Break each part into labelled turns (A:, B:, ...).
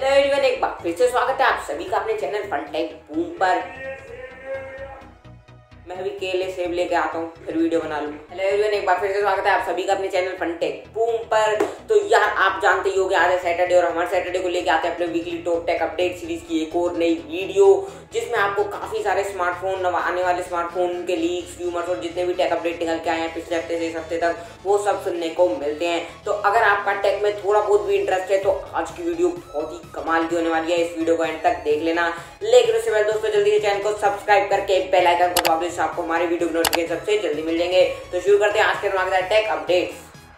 A: Hello everyone एक बार फिर से स्वागत है आप सभी का अपने चैनल फनटेक बूम पर। मैं अभी केले सेब लेके आता हूँ, फिर वीडियो बना लूँ हेलो एवरीवन एक बार फिर से स्वागत है आप सभी का अपने चैनल फनटेक बूम पर। तो यार, आप जानते ही हो कि आज है सैटरडे और हमारे सैटरडे को लेके आते हैं अपने weekly top tech update series की एक और नई वीडियो जिसमें आपको काफ़ी सारे स्मार्टफ़ोन आने वाले स्मार्टफ़ोन के लीक्स र्यूमर्स और जितने भी टेक अपडेट निकल के आए हैं पिछले हफ़्ते से इस हफ़्ते तक, वो सब सुनने को मिलते हैं। तो अगर आपका टेक में थोड़ा बहुत भी इंटरेस्ट है तो आज की वीडियो बहुत ही कमाल की होने वाली है। इस वीडियो को एंड तक देख लेना। लेकिन उससे पहले दोस्तों जल्दी से चैनल को सब्सक्राइब करके बेल आइकन को दबा दो आपको हमारे वीडियो नोटिफिकेशन सबसे जल्दी मिल जाएँगे। तो शुरू करते हैं आज के धमाकेदार टेक अपडेट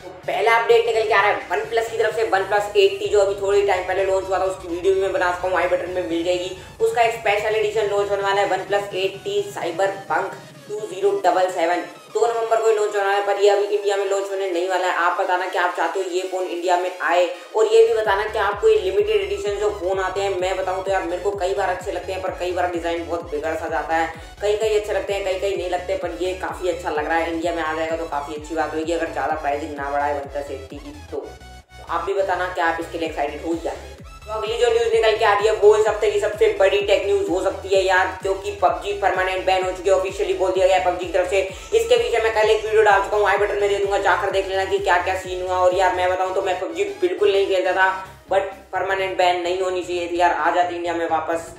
A: तो पहला अपडेट निकल के आ रहा है वन प्लस की तरफ़ से वन प्लस एट टी जो अभी थोड़ी टाइम पहले लॉन्च हुआ था, उसकी वीडियो भी मैं बना सकता हूँ आई बटन में मिल जाएगी। उसका एक स्पेशल एडिशन लॉन्च होने वाला है OnePlus eight T Cyberpunk two zero double seven दो नवंबर को लॉन्च होना है, पर ये अभी इंडिया में लॉन्च होने नहीं वाला है। आप बताना कि आप चाहते हो ये फ़ोन इंडिया में आए, और ये भी बताना कि आपको ये लिमिटेड एडिशन जो फ़ोन आते हैं, मैं बताऊँ तो यार मेरे को कई बार अच्छे लगते हैं, पर कई बार डिज़ाइन बहुत बिगड़ सा जाता है। कई कई अच्छे लगते हैं कई कई नहीं लगते, पर ये काफ़ी अच्छा लग रहा है। इंडिया में आ जाएगा तो काफ़ी अच्छी बात होगी, अगर ज़्यादा प्राइसिंग ना बढ़ाए वन सेफ्टी की। तो आप भी बताना कि आप इसके लिए एक्साइटेड हो जाए तो अगली जो न्यूज़ निकल के आ रही है, वो इस हफ़्ते की सबसे बड़ी टेक न्यूज़ हो सकती है यार क्योंकि पबजी परमानेंट बैन हो चुकी है ऑफिशियली बोल दिया गया है पबजी की तरफ़ से। इसके पीछे मैं कल एक वीडियो डाल चुका हूँ आई बटन में दे दूँगा, जाकर देख लेना कि क्या क्या सीन हुआ। और यार, मैं बताऊँ तो मैं पबजी बिल्कुल नहीं खेलता था बट परमानेंट बैन नहीं होनी चाहिए थी यार। आ जाती इंडिया में वापस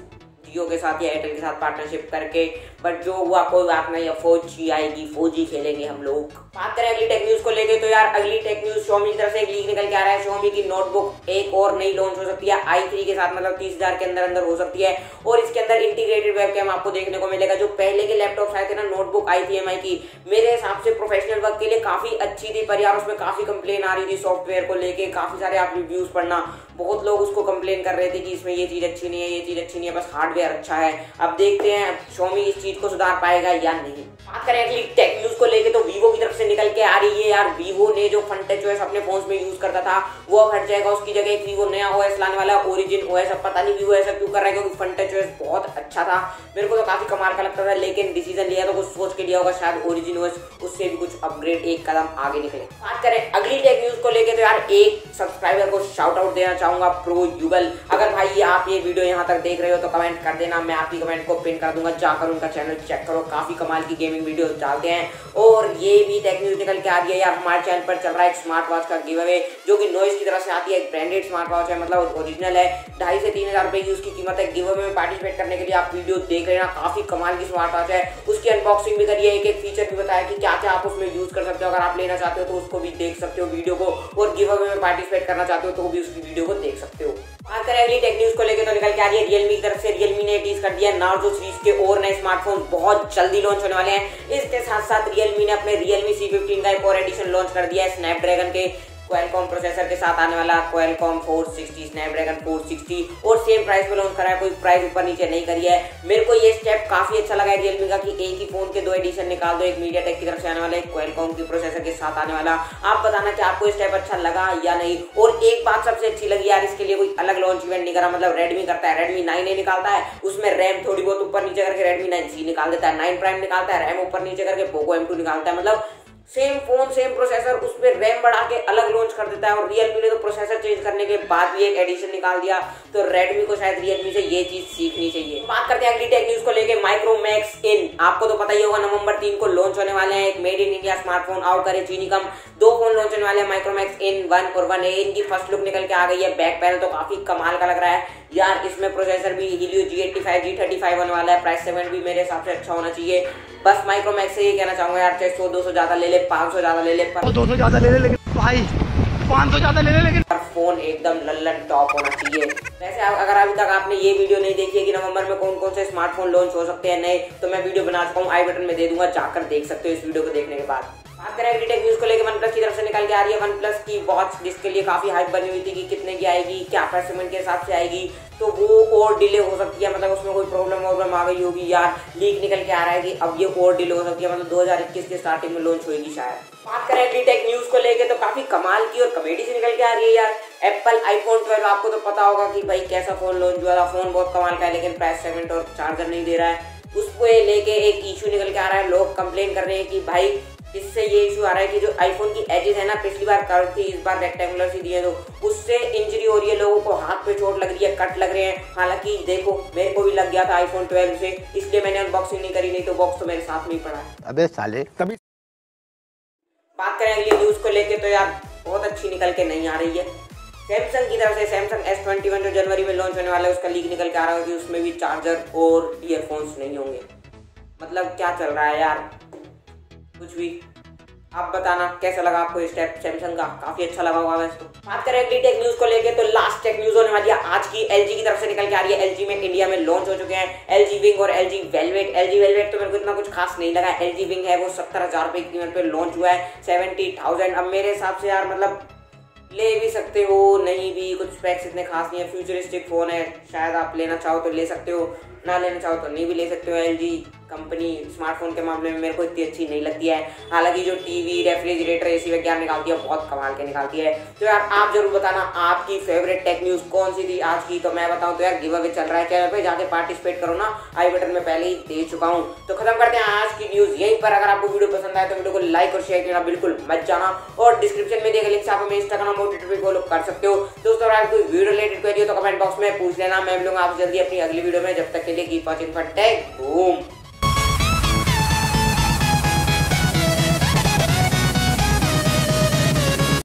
A: जियो के साथ या एयरटेल के साथ पार्टनरशिप करके। बट जो हुआ, कोई बात नहीं फोर जी आएगी फोर जी खेलेंगे हम लोग। बात करें अगली टेक न्यूज़ को लेके तो यार, अगली टेक न्यूज़ शोमी की तरफ़ से एक लीक निकल के आ रहा है। शोमी की नोटबुक एक और नई लॉन्च हो सकती है आई थ्री के साथ मतलब तीस हज़ार के अंदर अंदर हो सकती है। और इसके अंदर इंटीग्रेटेड वेबकैम आपको देखने को मिलेगा, जो पहले के लैपटॉप आए थे ना नोटबुक आई थी एम आई की, मेरे हिसाब से प्रोफेशनल वर्क के लिए काफ़ी अच्छी थी, पर यार, उसमें काफ़ी कंप्लेन आ रही थी सॉफ्टवेयर को लेके, काफ़ी सारे आप रिव्यूज़ पढ़ना, बहुत लोग उसको कंप्लेन कर रहे थे कि इसमें ये चीज़ अच्छी नहीं है, ये चीज़ अच्छी नहीं है, बस हार्डवेयर अच्छा है। अब देखते हैं शोमी इस चीज़ को सुधार पाएगा या नहीं? बात करें अगली टेक न्यूज़ को लेके तो वीवो की तरफ़ से निकल के आ रही है यार। वीवो ने जो फ्रंट टच ओएस अपने फ़ोन में यूज़ करता था, वो अब हट जाएगा। उसकी जगह एक वीवो नया ओएस लाने वाला ओरिजिन ओएस अब पता नहीं वीवो ऐसा क्यों कर रहा है, क्योंकि फ्रंट टच ओएस बहुत अच्छा था। मेरे को तो काफ़ी कमाल का लगता था, लेकिन डिसीज़न लिया तो कुछ सोच के लिया होगा, शायद ओरिजिन ओएस उससे भी कुछ अपग्रेड एक कदम आगे निकले। बात करें अगली टेक न्यूज़ को लेकर तो यार, एक सब्सक्राइबर को शाउट आउट देना चाहूँगा प्रो युगल अगर भाई आप ये वीडियो यहाँ तक देख रहे हो तो कमेंट कर देना, मैं आपकी कमेंट को पिन कर दूँगा, जाकर उनका चैनल चेक करो। काफ़ी कमाल की गेमिंग वीडियो डालते हैं। और ये भी टेक न्यूज़ निकल के आ है यार। हमारे चैनल पर चल रहा है एक स्मार्ट वॉच का गिव अवे जो कि नोइस की तरफ़ से आती है। एक ब्रांडेड स्मार्ट वॉच है मतलब ओरिजिनल है। ढाई से तीन हज़ार रुपए की उसकी कीमत है। गिव अवे में पार्टिसिपेट करने के लिए आप वीडियो देख लेना। काफ़ी कमाल की स्मार्ट वॉच है। उसकी अनबॉक्सिंग भी करिए एक एक फीचर भी बताया कि क्या क्या आप उसमें यूज़ कर सकते हो। अगर आप लेना चाहते हो तो उसको भी देख सकते हो वीडियो को। और गिव अवे में पार्टिसिपेट करना चाहते हो तो भी उसकी वीडियो को देख सकते हो। बात करें अगली टेक न्यूज़ को लेकर तो निकल के आ रही है रियलमी की तरफ़ से। रियलमी ने टीज कर दिया नार्जो सीरीज़ के और नए स्मार्टफ़ोन बहुत जल्दी लॉन्च होने वाले हैं। इसके साथ साथ रियलमी ने अपने रियलमी सी फिफ्टीन का एक और एडिशन लॉन्च कर दिया है स्नैपड्रैगन के। क्वेलकॉम प्रोसेसर के साथ आने वाला क्वेलकॉम 460 स्नैपड्रैगन 460 और सेम प्राइस में लॉन्च करा है कोई प्राइस ऊपर नीचे नहीं करी है। मेरे को ये स्टेप काफ़ी अच्छा लगा है रियलमी का कि एक ही फ़ोन के दो एडिशन निकाल दो, एक मीडिया टेक की तरफ़ से आने वाला, एक क्वेलकॉम की प्रोसेसर के साथ आने वाला। आप बताना कि आपको स्टेप अच्छा लगा या नहीं? और एक बात सबसे अच्छी लगी यार, इसके लिए कोई अलग लॉन्च इवेंट नहीं करा मतलब रेडमी करता है रेडमी नाइन ए निकालता है, उसमें रैम थोड़ी बहुत ऊपर नीचे करके रेडमी नाइन सी निकाल देता है नाइन प्राइम निकालता है रैम ऊपर नीचे करके पोको एम निकालता है मतलब सेम फ़ोन सेम प्रोसेसर उस पर रैम बढ़ा के अलग लॉन्च कर देता है और रियलमी ने तो प्रोसेसर चेंज करने के बाद भी एक एडिशन निकाल दिया। तो रेडमी को शायद रियलमी से ये चीज़ सीखनी चाहिए। बात करते हैं अगली टेक न्यूज़ को लेके माइक्रोमैक्स इन आपको तो पता ही होगा, नवंबर तीन को लॉन्च होने वाले हैं एक made in India smartphone out करे चीनी कम। दो फ़ोन लॉन्च होने वाले हैं माइक्रोमैक्स इन वन और वन ए इनकी फ़र्स्ट लुक निकल के आ गई है। बैक पैनल तो काफ़ी कमाल का लग रहा है। यार इसमें प्रोसेसर भी Helio G eighty five G thirty five होने वाला है प्राइस सेवन भी मेरे हिसाब से अच्छा होना चाहिए। बस माइक्रोमैक्स से ये कहना चाहूँगा यार चाहे सौ दो सौ ज़्यादा ले ले पाँच सौ ज़्यादा ले ले
B: दो सौ ज़्यादा ले ले लेकिन भाई पाँच सौ ज़्यादा ले ले लेकिन
A: फ़ोन एकदम लल्लन टॉप होना चाहिए। वैसे अगर अभी तक आपने ये वीडियो नहीं देखी है कि नवंबर में कौन कौन से स्मार्टफ़ोन लॉन्च हो सकते हैं नए तो मैं वीडियो बना चुका हूँ आई बटन में दे दूँगा जाकर देख सकते हो इस वीडियो को देखने के बाद। बात करें अगली टेक न्यूज़ को लेकर वन प्लस की तरफ़ से निकल के आ रही है। वन प्लस की वॉच जिसके लिए काफ़ी हाइप बनी हुई थी कि कितने की आएगी, क्या प्राइस के हिसाब से आएगी। तो वो और डिले हो सकती है मतलब उसमें कोई प्रॉब्लम वॉब्लम आ गई होगी यार लीक निकल के आ रहा है कि अब ये और डिले हो सकती है मतलब 2021 के स्टार्टिंग में लॉन्च होगी शायद। बात करें अगली टेक न्यूज़ को लेके तो काफ़ी कमाल की और कमेडी से निकल के आ रही है यार। एप्पल आईफोन 12 आपको तो पता होगा कि भाई कैसा फ़ोन लॉन्च हुआ था। फ़ोन बहुत कमाल का है, लेकिन प्राइस सेगमेंट और चार्जर नहीं दे रहा है। उसको लेके एक इशू निकल के आ रहा है। लोग कंप्लेन कर रहे हैं कि भाई इससे ये इशू आ रहा है कि जो आईफोन की एजेस है ना पिछली बार कर्व थी इस बार रेक्टेंगुलर सी दी है तो उससे इंजरी हो रही है लोगों को हाथ पे चोट लग रही है कट लग रहे हैं। हालाँकि देखो मेरे को भी लग गया था आईफोन 12 से इसलिए मैंने अनबॉक्सिंग नहीं करी नहीं तो बॉक्स तो मेरे साथ में ही पड़ा। है
B: अबे साले कभी
A: बात करें अगली न्यूज़ को लेके तो यार बहुत अच्छी निकल के नहीं आ रही है। सैमसंग की तरफ़ से सैमसंग एस ट्वेंटी वन जो जनवरी में लॉन्च होने वाला है उसका लीक निकल के आ रहा है कि उसमें भी चार्जर और ईयरफोन्स नहीं होंगे। मतलब क्या चल रहा है यार? कुछ भी। आप बताना, कैसा लगा आपको इस टाइप सैमसंग का? काफ़ी अच्छा लगा होगा वैसे तो। बात करें अगली टेक न्यूज़ को लेके तो लास्ट टेक न्यूज़ होने वाली है। आज की एलजी की तरफ़ से निकल के आ रही है। एलजी में इंडिया में लॉन्च हो चुके हैं। एलजी विंग और एलजी वेलवेट एलजी वेलवेट तो मेरे को इतना कुछ खास नहीं लगा। एलजी विंग है, वो सत्तर हज़ार रुपए की कीमत पे लॉन्च हुआ है। सेवेंटी थाउज़ेंड अब मेरे हिसाब से यार मतलब ले भी सकते हो, नहीं भी, कुछ स्पेक्स इतने खास नहीं है। फ्यूचरिस्टिक फ़ोन है, शायद आप लेना चाहो तो ले सकते हो, ना लेना चाहो तो नहीं भी ले सकते हो LG कंपनी स्मार्टफ़ोन के मामले में मेरे को इतनी अच्छी नहीं लगती है। हालाँकि जो टीवी, रेफ्रिजरेटर एसी वगैरह निकालती है बहुत कमाल के निकालती है। तो यार, आप ज़रूर बताना, आपकी फेवरेट टेक न्यूज़ कौन सी थी आज की? तो मैं बताऊँ तो यार गिव अवे चल रहा है। चैनल पे जाके पार्टिसिपेट करो ना। आई बटन में पहले ही दे चुका हूँ। तो खत्म करते हैं आज की न्यूज़ यहीं पर अगर आपको वीडियो पसंद आए तो वीडियो को लाइक और शेयर करना बिल्कुल मत जाना। और डिस्क्रिप्शन में दिए लिंक से आप हमें इंस्टाग्राम और ट्विटर पे फॉलो कर सकते हो। दोस्तों, अगर आपको वीडियो रिलेटेड क्वेरी हो तो कमेंट बॉक्स में पूछ लेना। मैं मिलूँगा आप जल्दी अपनी अगली वीडियो में। जब तक के लिए keep watching for Tech Boom